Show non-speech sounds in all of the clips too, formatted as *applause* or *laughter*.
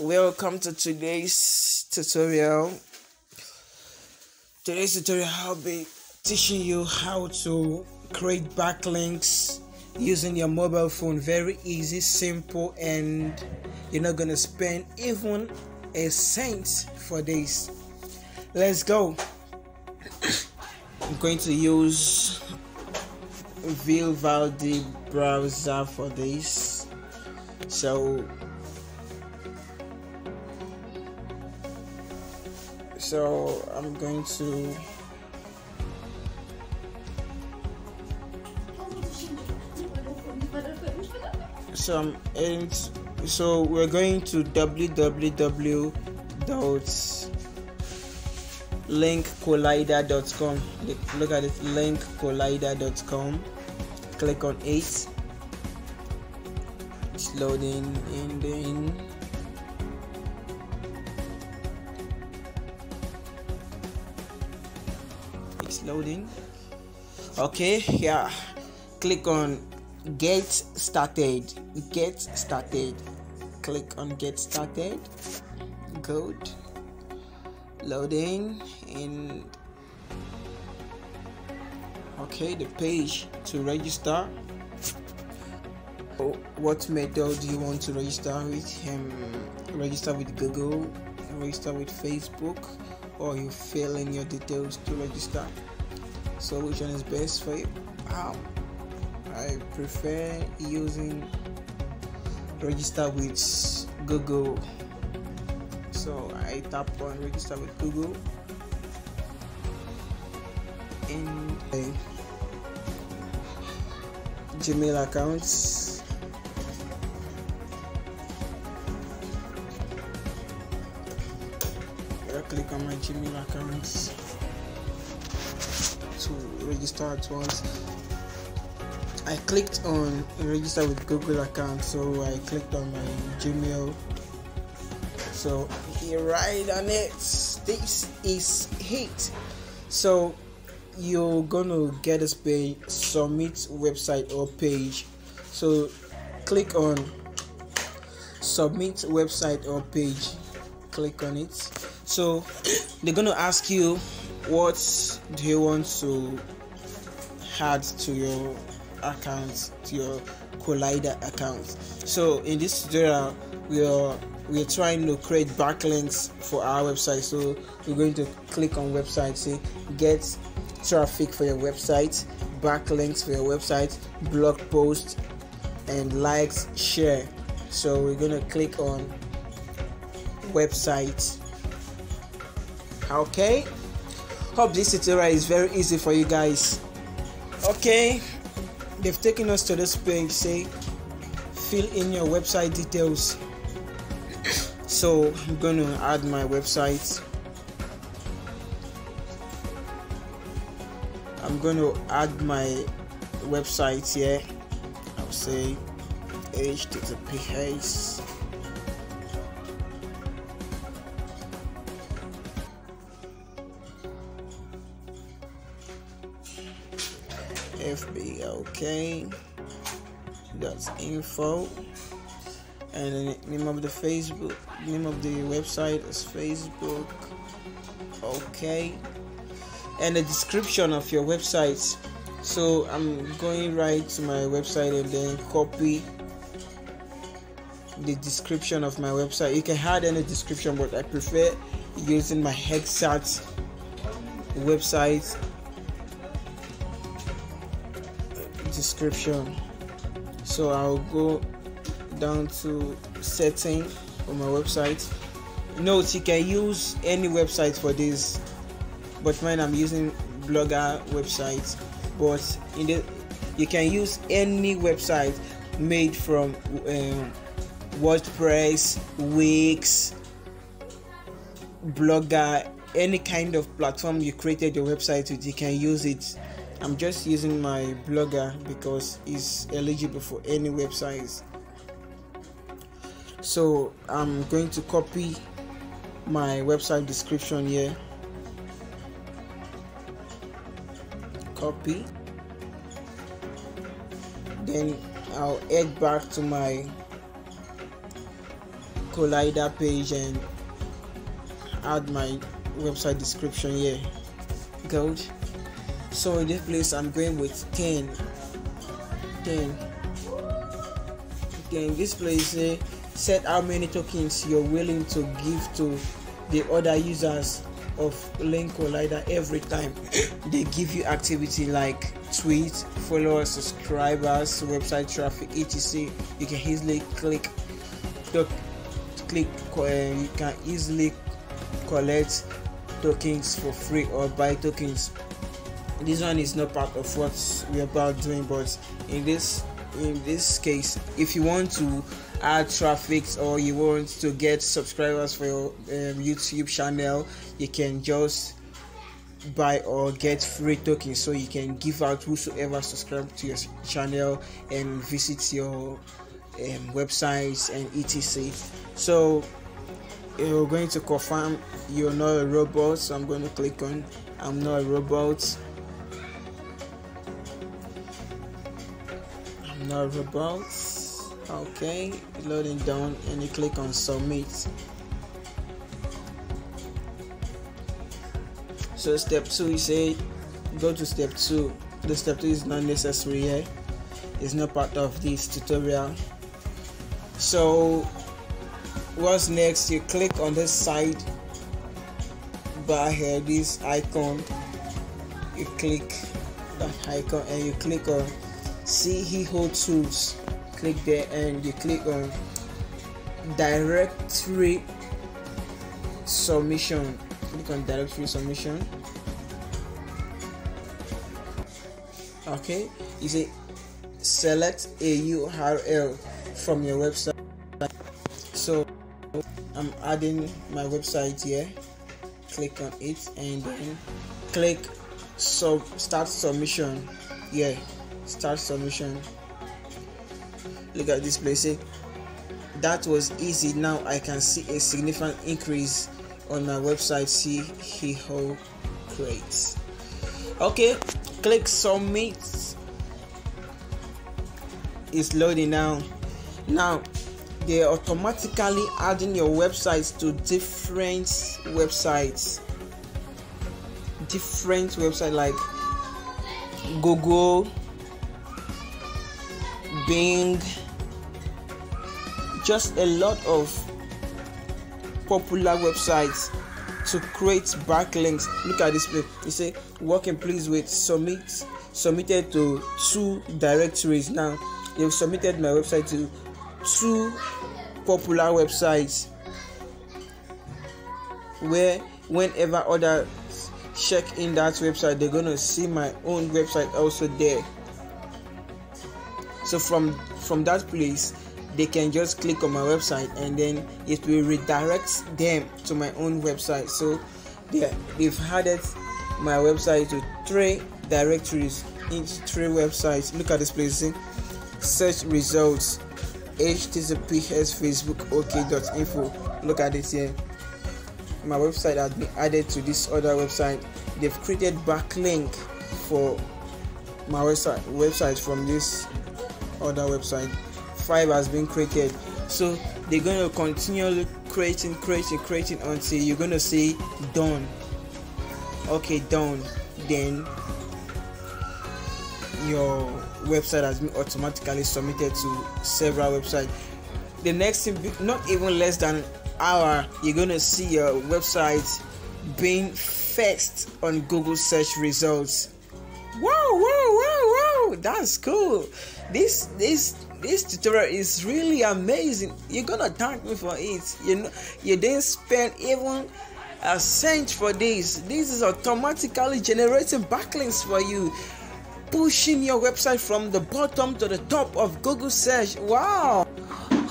welcome to today's tutorial. Today's tutorial I'll be teaching you how to create backlinks using your mobile phone. Very easy simple and you're not gonna spend even a cent for this. Let's go. I'm going to use Vivaldi browser for this. So so I'm going to so I'm in, so we're going to www.linkcollider.com look at it linkcollider.com click on it. It's loading in then loading. Okay yeah click on get started. Get started. Click on get started. Good. Loading and okay the page to register. Oh, what method do you want to register with? Um, register with google register with facebook or you fill in your details to register. So which one is best for you? Um, i prefer using register with google. So i tap on register with google. And a gmail accounts My gmail account to register at once. I clicked on register with Google account so I clicked on my Gmail. So here right on it. This is it. So you're gonna get this page submit website or page. So click on submit website or page. Click on it so they're gonna ask you what do you want to add to your account to your collider account. So in this tutorial we are we're trying to create backlinks for our website. So we're going to click on website say get traffic for your website backlinks for your website blog post and likes share. So we're going to click on website okay. Hope this tutorial is very easy for you guys. Okay. They've taken us to this page say fill in your website details. So i'm going to add my website. I'm going to add my website here. I'll say https okay? That's info. And the name of the facebook name of the website is facebook okay? And the description of your website. So i'm going right to my website and then copy the description of my website. You can add any description but i prefer using my hexat website description. So i'll go down to setting on my website. Note you can use any website for this but mine i'm using blogger website. But in the you can use any website made from um, wordpress wix blogger any kind of platform you created your website with you can use it i'm just using my blogger because it's eligible for any websites. So i'm going to copy my website description here. Copy. Then I'll head back to my collider page and add my website description here. Good so in this place i'm going with 10 10 okay in this place uh, set how many tokens you're willing to give to the other users of link collider every time. *clears throat* They give you activity like tweets followers subscribers website traffic etc. You can easily click click uh, you can easily collect tokens for free or buy tokens this one is not part of what we're about doing but in this in this case if you want to add traffic or you want to get subscribers for your um, youtube channel you can just buy or get free tokens. So you can give out whosoever subscribe to your channel and visit your um, websites and etc. So you're going to confirm you're not a robot. So i'm going to click on i'm not a robot a robot okay loading down and you click on submit. So step two you say go to step two. The step two is not necessary it's not part of this tutorial. So what's next? You click on this side bar here this icon. You click that icon and you click on SEO tools. Click there and you click on directory submission. Click on directory submission. Okay you say select a url from your website. So i'm adding my website here. Click on it and then click sub start submission yeah start submission look at this place eh? that was easy. Now i can see a significant increase on my website. See how great okay click submit. It's loading now. Now they're automatically adding your websites to different websites. Different website like google bing just a lot of popular websites to create backlinks. Look at this place. You say working please with submit submitted to two directories. Now they've submitted my website to two popular websites where whenever others check in that website they're gonna see my own website also there so from from that place they can just click on my website and then it will redirect them to my own website. So they, they've added my website to three directories. Into three websites look at this place see? search results https facebook ok.info look at it here. My website has been added to this other website. They've created backlink for my website website from this other website. Five has been created. So they're going to continue creating creating creating until you're going to say done. Okay done. Then your website has been automatically submitted to several websites. The next thing not even less than an hour you're going to see your website being first on google search results. Wow wow wow wow. That's cool this this this tutorial is really amazing. You're gonna thank me for it. You know you didn't spend even a cent for this. This is automatically generating backlinks for you pushing your website from the bottom to the top of google search. Wow.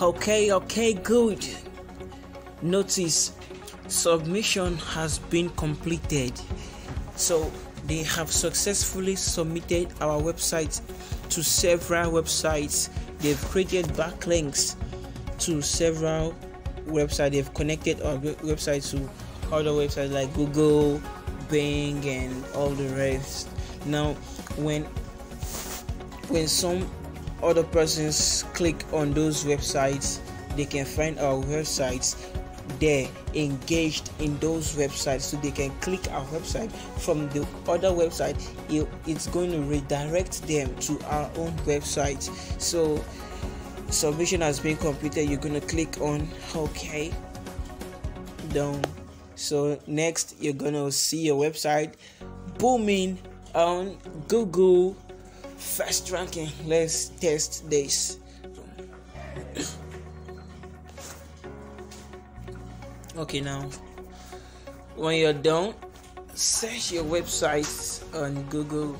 Okay okay good. Notice submission has been completed. So they have successfully submitted our website to several websites. They've created backlinks to several websites. They've connected our websites to other websites like google bing and all the rest. Now when when some other persons click on those websites they can find our websites there engaged in those websites so they can click our website from the other website it's going to redirect them to our own website. So submission has been completed. You're going to click on okay done. So next you're going to see your website booming on google. First ranking. Let's test this okay now when you're done search your website on google.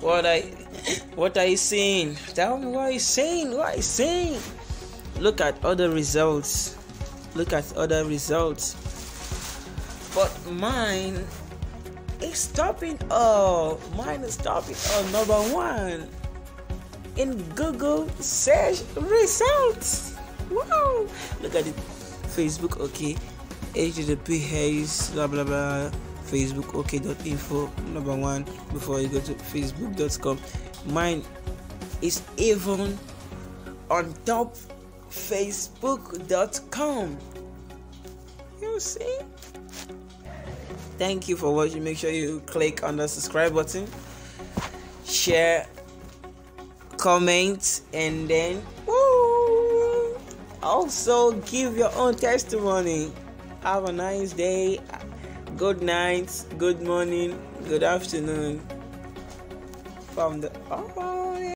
What i what are you saying tell me what are you saying what are you saying look at other results. Look at other results. But mine is stopping oh mine is stopping oh number one in google search results. Wow. Look at it facebook okay. Http haze blah blah blah. Facebook okay dot info number one before you go to facebook.com mine is even on top facebook.com you see thank you for watching. Make sure you click on the subscribe button share comment and then woo, also give your own testimony. Have a nice day. Good night. Good morning. Good afternoon. From the oh,